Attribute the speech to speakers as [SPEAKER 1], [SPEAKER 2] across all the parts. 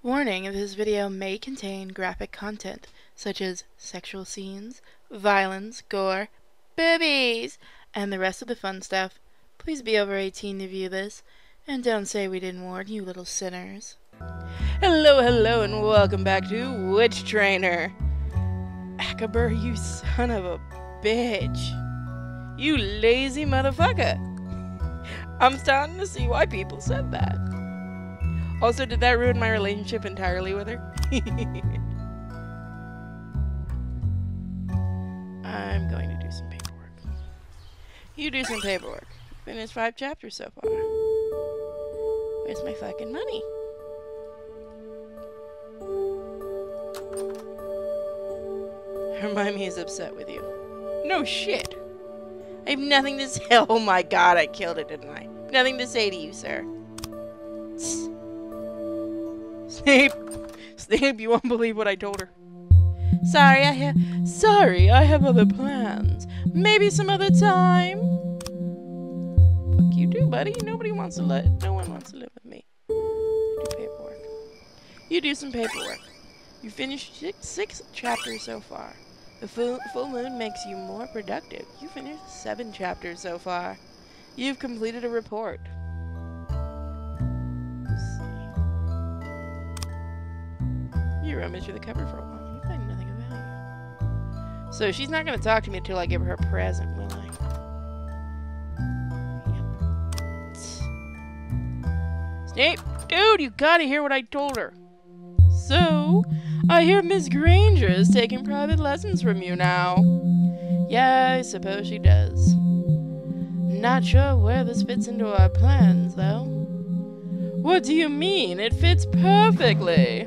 [SPEAKER 1] Warning, this video may contain graphic content, such as sexual scenes, violence, gore, boobies, and the rest of the fun stuff. Please be over 18 to view this, and don't say we didn't warn you little sinners. Hello, hello, and welcome back to Witch Trainer. Akabur, you son of a bitch. You lazy motherfucker. I'm starting to see why people said that. Also, did that ruin my relationship entirely with her? I'm going to do some paperwork. You do some paperwork. Finished five chapters so far. Where's my fucking money? Hermione is upset with you. No shit. I have nothing to say. Oh my god, I killed it, didn't I? Nothing to say to you, sir. Snape! Snape, you won't believe what I told her. Sorry, I have. Sorry, I have other plans. Maybe some other time. Fuck you too, buddy. Nobody wants to let. No one wants to live with me. Do paperwork. You do some paperwork. You finished six, six chapters so far. The full, full moon makes you more productive. You finished seven chapters so far. You've completed a report. Rummage through the cupboard for a while. Find nothing of value. So she's not going to talk to me until I give her a present, will I? Yep. Snape, dude, you gotta hear what I told her. So, I hear Miss Granger is taking private lessons from you now. Yeah, I suppose she does. Not sure where this fits into our plans, though. What do you mean? It fits perfectly.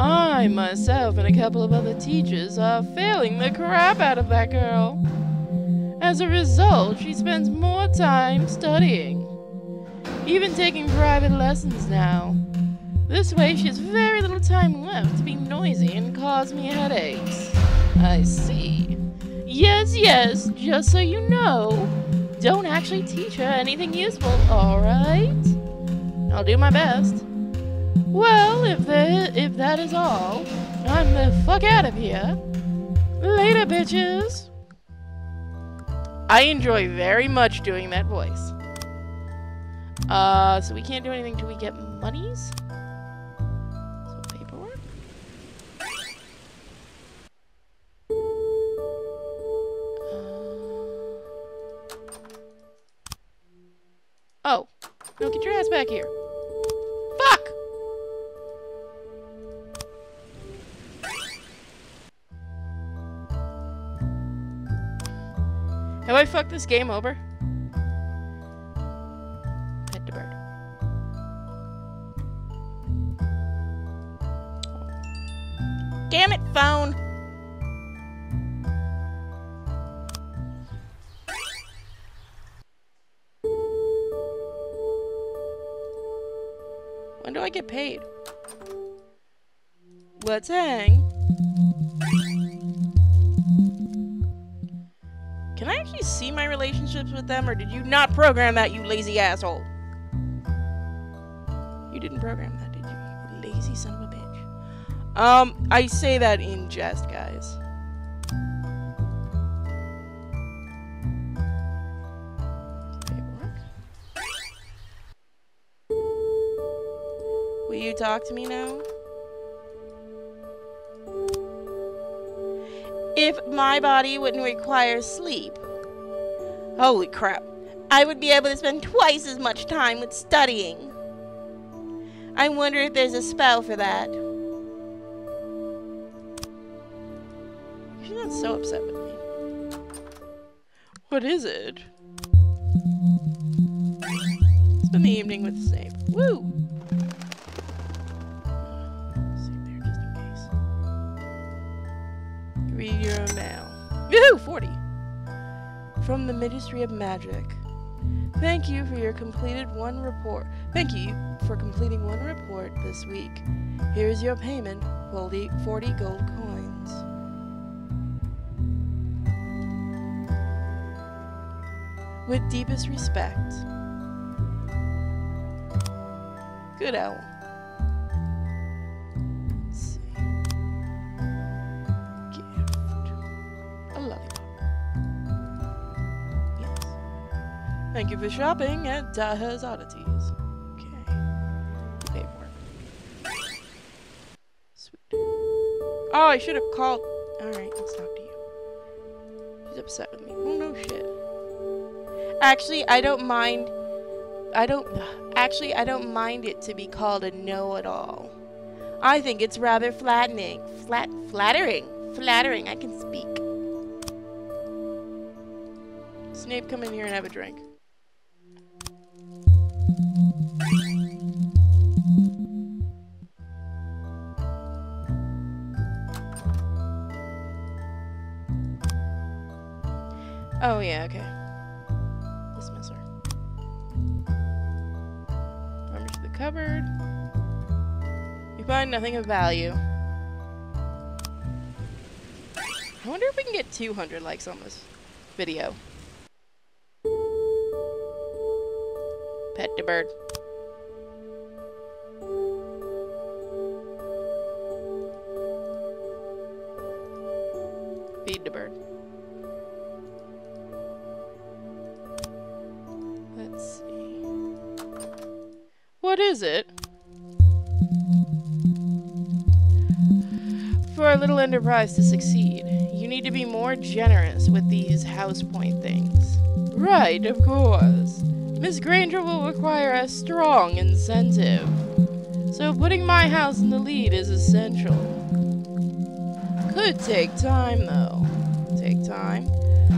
[SPEAKER 1] I, myself, and a couple of other teachers are failing the crap out of that girl. As a result, she spends more time studying, even taking private lessons now. This way, she has very little time left to be noisy and cause me headaches. I see. Yes, yes, just so you know. Don't actually teach her anything useful, alright? I'll do my best. Well, if, the, if that is all, I'm the fuck out of here. Later, bitches. I enjoy very much doing that voice. Uh, so we can't do anything till we get monies? Paperwork? Uh, oh. No, get your ass back here. Have I fucked this game over? Pet the bird. Damn it, phone! When do I get paid? Let's hang. Relationships with them, or did you not program that, you lazy asshole? You didn't program that, did you? You lazy son of a bitch. Um, I say that in jest, guys. Will you talk to me now? If my body wouldn't require sleep. Holy crap. I would be able to spend twice as much time with studying. I wonder if there's a spell for that. She's not so upset with me. What is it? Spend the evening with Snape. Woo! Read your own mail. Yoo-hoo! 40. From the Ministry of Magic. Thank you for your completed one report. Thank you for completing one report this week. Here is your payment, 40, 40 gold coins. With deepest respect. Good owl. Thank you for shopping at Dahr's Oddities. Okay. It. Sweet. Oh, I should have called. Alright, let's talk to you. She's upset with me. Oh, no shit. Actually, I don't mind. I don't. Actually, I don't mind it to be called a know it all. I think it's rather flattening. Flat. Flattering. Flattering. I can speak. Snape, come in here and have a drink. Oh, yeah, okay. Dismiss her. Rummage the cupboard. You find nothing of value. I wonder if we can get 200 likes on this video. Pet the bird. Is it? For our little enterprise to succeed, you need to be more generous with these house point things. Right, of course. Miss Granger will require a strong incentive. So putting my house in the lead is essential. Could take time, though. Take time?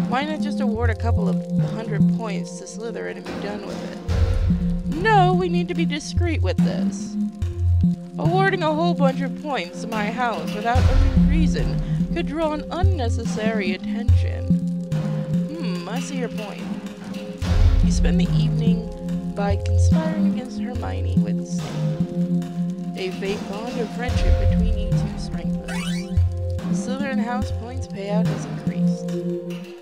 [SPEAKER 1] Why not just award a couple of hundred points to Slytherin and be done with it? No, we need to be discreet with this. Awarding a whole bunch of points to my house without a reason could draw an unnecessary attention. Hmm, I see your point. You spend the evening by conspiring against Hermione with Snape. A fake bond of friendship between you two strengthens. The Slytherin House points payout has increased.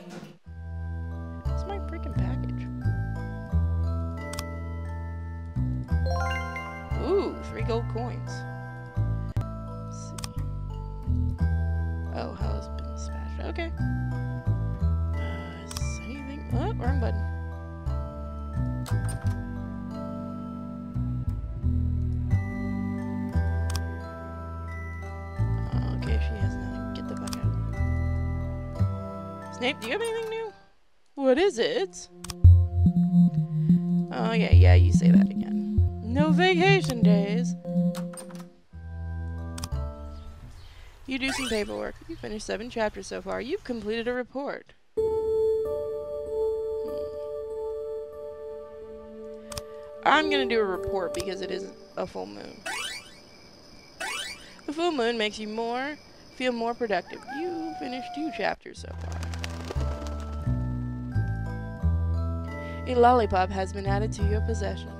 [SPEAKER 1] Coins. Let's see. Oh, how has been smashed. Okay. Uh, is anything? Oh, wrong button. Okay, she has nothing. Get the fuck out. Snape, do you have anything new? What is it? Oh, yeah, yeah, you say that again. No vacation days. You do some paperwork. You finished seven chapters so far. You've completed a report. Hmm. I'm gonna do a report because it is a full moon. The full moon makes you more feel more productive. You finished two chapters so far. A lollipop has been added to your possession.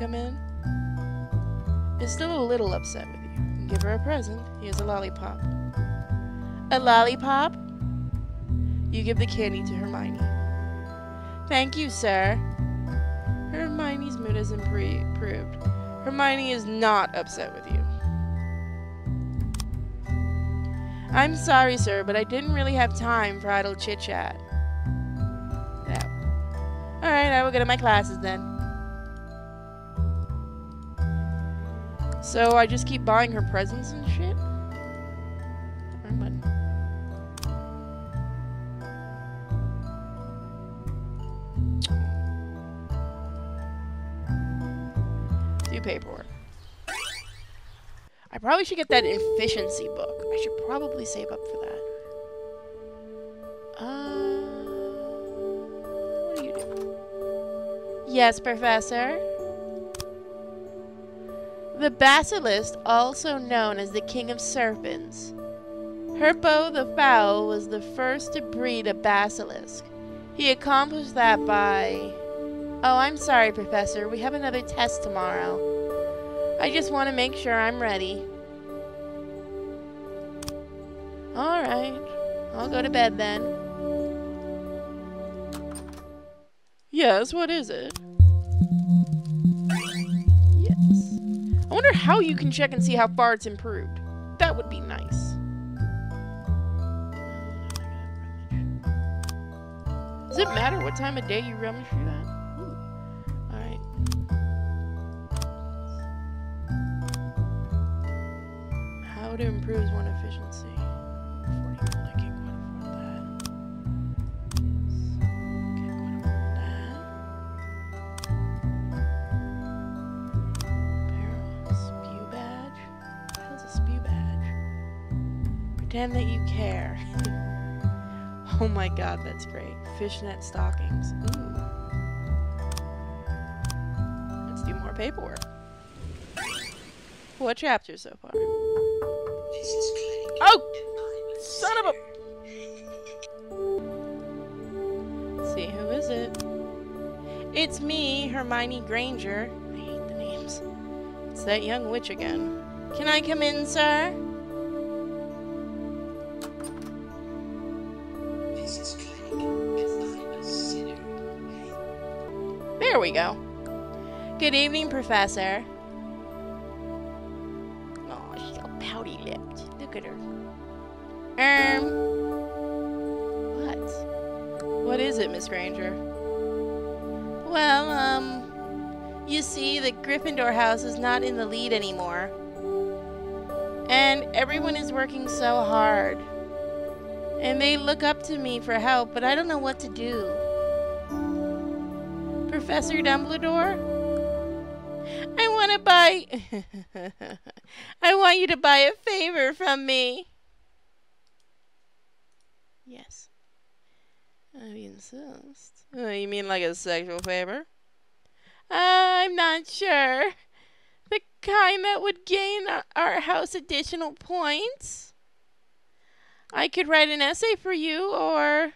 [SPEAKER 1] Come in. Is still a little upset with you. Give her a present. Here's a lollipop. A lollipop? You give the candy to Hermione. Thank you, sir. Hermione's mood has improved. Hermione is not upset with you. I'm sorry, sir, but I didn't really have time for idle chit chat. Yeah. Alright, I will go to my classes then. So I just keep buying her presents and shit? Do paperwork. I probably should get that efficiency book. I should probably save up for that. Uh, what do you do? Yes, Professor. The basilisk, also known as the King of Serpents. Herpo the Foul was the first to breed a basilisk. He accomplished that by. Oh, I'm sorry, Professor. We have another test tomorrow. I just want to make sure I'm ready. Alright. I'll go to bed then. Yes, what is it? wonder how you can check and see how far it's improved. That would be nice. Does it matter what time of day you rummage through that? Alright. How to improve one efficiency. Pretend that you care. oh my god, that's great. Fishnet stockings. Ooh. Let's do more paperwork. What chapter so far? Oh! Son of a... See, who is it? It's me, Hermione Granger. I hate the names. It's that young witch again. Can I come in, sir? There we go. Good evening, Professor. Oh, she's all pouty lipped. Look at her. Um. What? What is it, Miss Granger? Well, um. You see, the Gryffindor house is not in the lead anymore. And everyone is working so hard. And they look up to me for help, but I don't know what to do. Professor Dumbledore? I want to buy. I want you to buy a favor from me. Yes. I insist. Oh, you mean like a sexual favor? Uh, I'm not sure. The kind that would gain our house additional points. I could write an essay for you, or.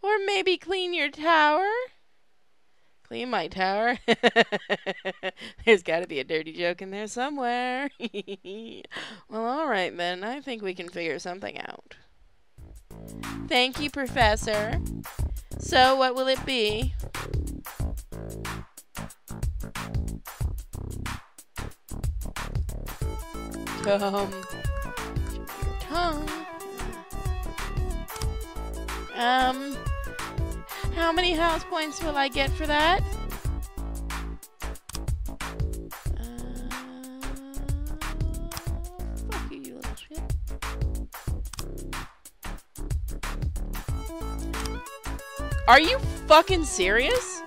[SPEAKER 1] or maybe clean your tower. Clean my tower. There's got to be a dirty joke in there somewhere. well, all right then. I think we can figure something out. Thank you, Professor. So, what will it be? Tongue. Um, how many house points will I get for that? Uh. Are you fucking serious?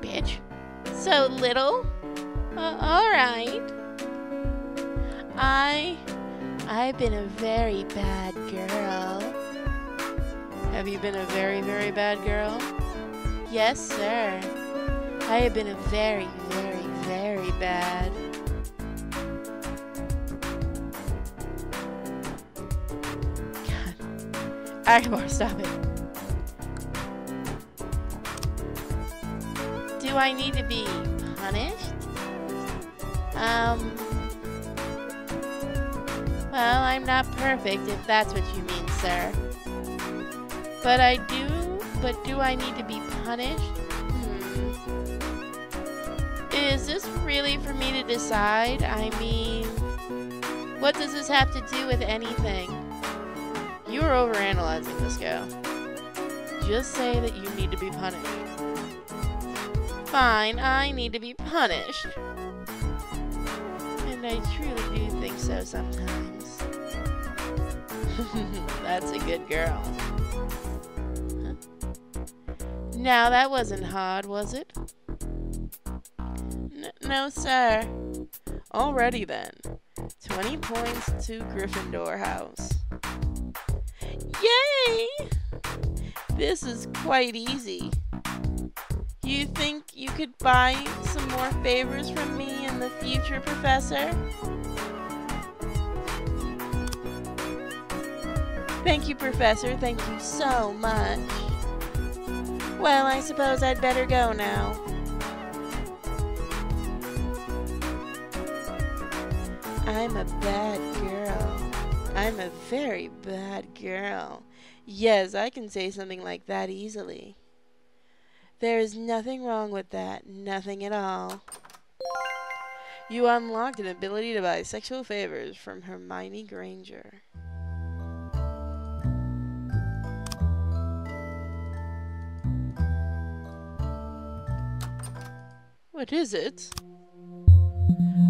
[SPEAKER 1] Bitch. So little? I've been a very bad girl. Have you been a very, very bad girl? Yes, sir. I have been a very, very, very bad. God. Akabur, stop it. Do I need to be punished? Um. Well, I'm not perfect, if that's what you mean, sir. But I do... But do I need to be punished? Hmm. Is this really for me to decide? I mean... What does this have to do with anything? You are overanalyzing this, gal. Just say that you need to be punished. Fine, I need to be punished. And I truly do think so sometimes. That's a good girl. Now, that wasn't hard, was it? N no, sir. Already then. 20 points to Gryffindor House. Yay! This is quite easy. You think you could buy some more favors from me in the future, Professor? Thank you, Professor. Thank you so much. Well, I suppose I'd better go now. I'm a bad girl. I'm a very bad girl. Yes, I can say something like that easily. There is nothing wrong with that. Nothing at all. You unlocked an ability to buy sexual favors from Hermione Granger. What is it?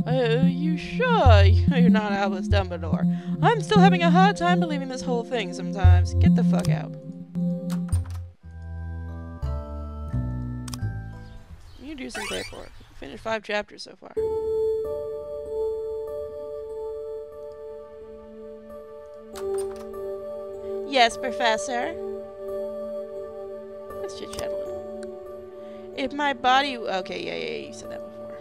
[SPEAKER 1] Are you sure you're not Albus Dumbledore? I'm still having a hard time believing this whole thing sometimes. Get the fuck out. You do some paperwork. Finished five chapters so far. Yes, Professor. Let's chit chat a little. If my body. Okay, yeah, yeah, you said that before.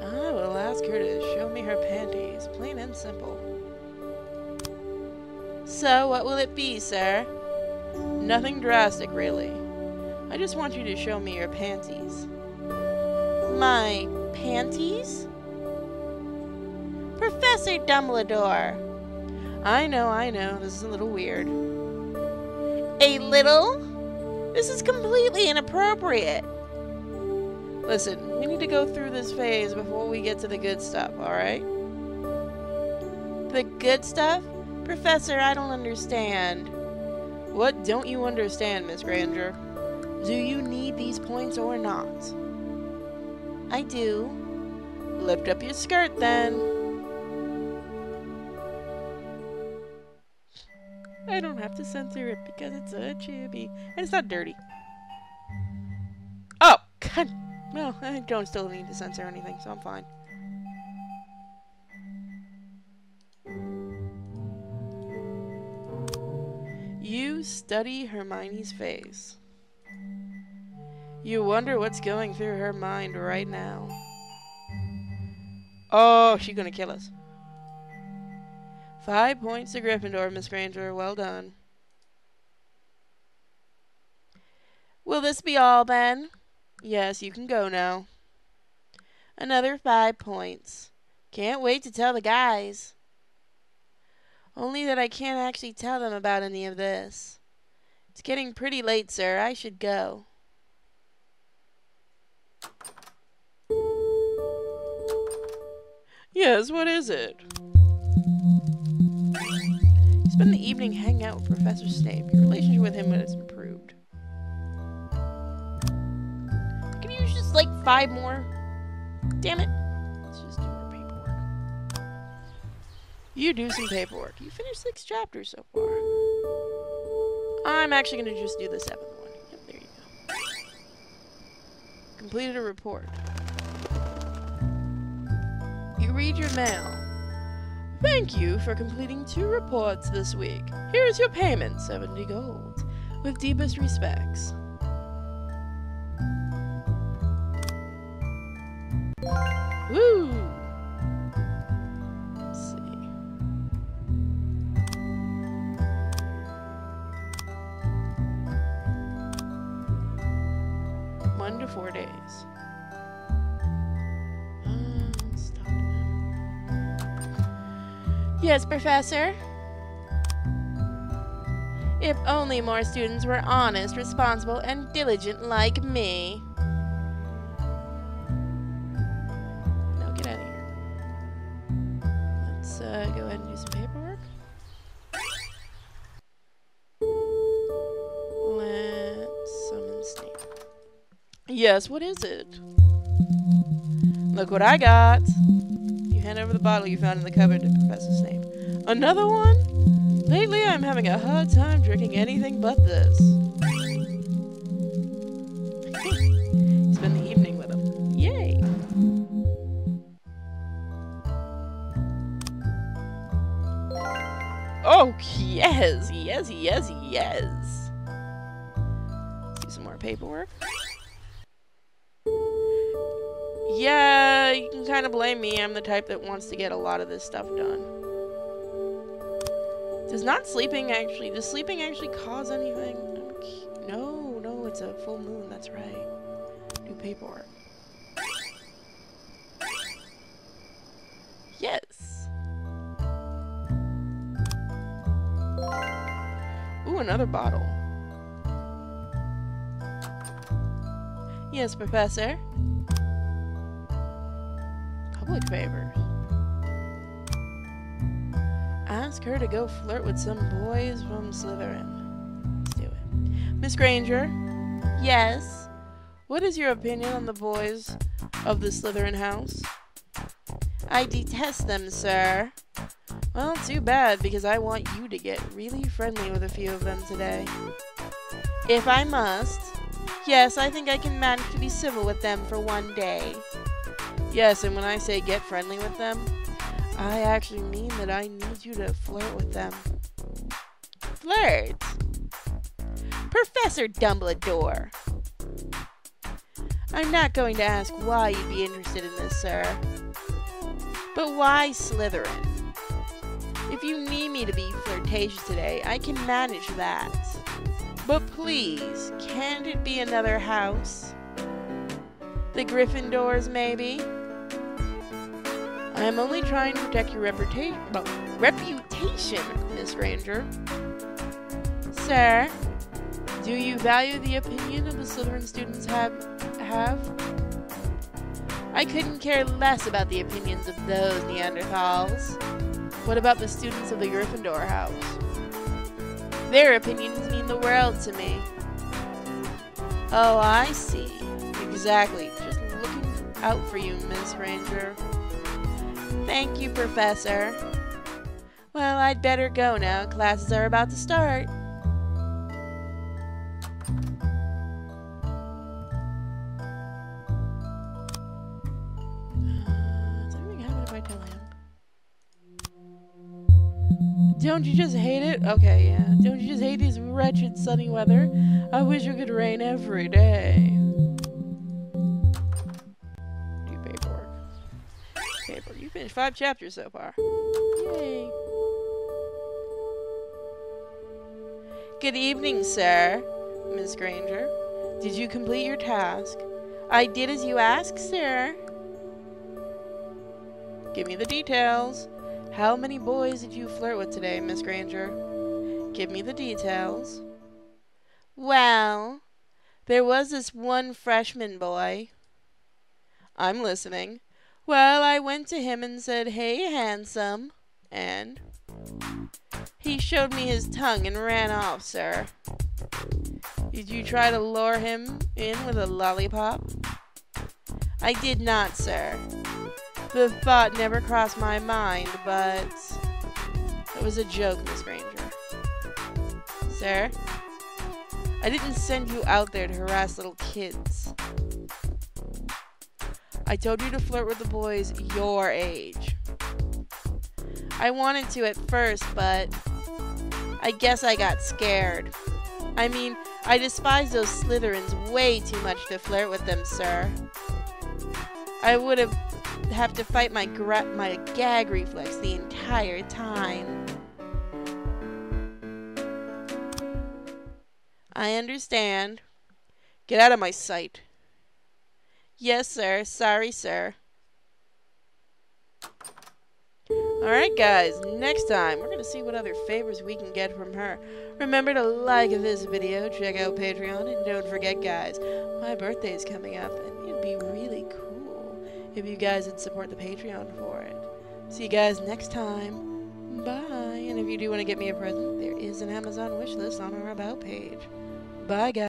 [SPEAKER 1] Ah, I will ask her to show me her panties, plain and simple. So, what will it be, sir? Nothing drastic, really. I just want you to show me your panties. My panties? Professor Dumbledore! I know, I know, this is a little weird. A little? This is completely inappropriate. Listen, we need to go through this phase before we get to the good stuff, alright? The good stuff? Professor, I don't understand. What don't you understand, Miss Granger? Do you need these points or not? I do. Lift up your skirt then. I don't have to censor it because it's a chibi. And it's not dirty. Oh, God. Well, I don't still need to censor anything, so I'm fine. You study Hermione's face. You wonder what's going through her mind right now. Oh, she's gonna kill us. Five points to Gryffindor, Miss Granger. Well done. Will this be all, Ben? Yes, you can go now. Another five points. Can't wait to tell the guys. Only that I can't actually tell them about any of this. It's getting pretty late, sir. I should go. Yes, what is it? Spend the evening hanging out with Professor Snape. Your relationship with him has improved. Can you use just like five more? Damn it. Let's just do our paperwork. You do some paperwork. You finished six chapters so far. I'm actually going to just do the seventh one. Yep, there you go. Completed a report. You read your mail. Thank you for completing two reports this week. Here is your payment, 70 gold. With deepest respects. Yes, Professor. If only more students were honest, responsible, and diligent like me. No, get out of here. Let's uh, go ahead and do some paperwork. Let's summon Snape. Yes, what is it? Look what I got. You hand over the bottle you found in the cupboard to Professor Snape. Another one? Lately, I'm having a hard time drinking anything but this. Spend the evening with him. Yay! Oh, yes, yes, yes, yes. Let's do some more paperwork. Yeah, you can kind of blame me. I'm the type that wants to get a lot of this stuff done. Does not sleeping actually, does sleeping actually cause anything? No, no, it's a full moon, that's right. Do paperwork. Yes. Ooh, another bottle. Yes, Professor. Public favors. Ask her to go flirt with some boys from Slytherin. Let's do it. Miss Granger. Yes. What is your opinion on the boys of the Slytherin house? I detest them, sir. Well, too bad, because I want you to get really friendly with a few of them today. If I must. Yes, I think I can manage to be civil with them for one day. Yes, and when I say get friendly with them, I actually mean that I need you to flirt with them. Flirt? Professor Dumbledore! I'm not going to ask why you'd be interested in this, sir. But why Slytherin? If you need me to be flirtatious today, I can manage that. But please, can't it be another house? The Gryffindors, maybe? I'm only trying to protect your reputation, well, reputation, Miss Granger. Sir, do you value the opinion of the Slytherin students have? have? I couldn't care less about the opinions of those Neanderthals. What about the students of the Gryffindor house? Their opinions mean the world to me. Oh, I see. Exactly. Just looking out for you, Miss Granger. Thank you, Professor. Well, I'd better go now. Classes are about to start. Don't you just hate it? Okay, yeah. Don't you just hate this wretched sunny weather? I wish it could rain every day. Five chapters so far. Yay. Good evening, sir. Miss Granger. Did you complete your task? I did as you asked, sir. Give me the details. How many boys did you flirt with today, Miss Granger? Give me the details. Well, there was this one freshman boy. I'm listening. Well, I went to him and said, Hey, handsome. And he showed me his tongue and ran off, sir. Did you try to lure him in with a lollipop? I did not, sir. The thought never crossed my mind, but it was a joke, Miss Granger. Sir, I didn't send you out there to harass little kids. I told you to flirt with the boys your age. I wanted to at first, but I guess I got scared. I mean, I despise those Slytherins way too much to flirt with them, sir. I would have have to fight my my gag reflex the entire time. I understand. Get out of my sight. Yes, sir. Sorry, sir. Alright guys, next time we're going to see what other favors we can get from her. Remember to like this video, check out Patreon, and don't forget guys, my birthday is coming up and it'd be really cool if you guys would support the Patreon for it. See you guys next time. Bye. And if you do want to get me a present, there is an Amazon wish list on our About page. Bye, guys.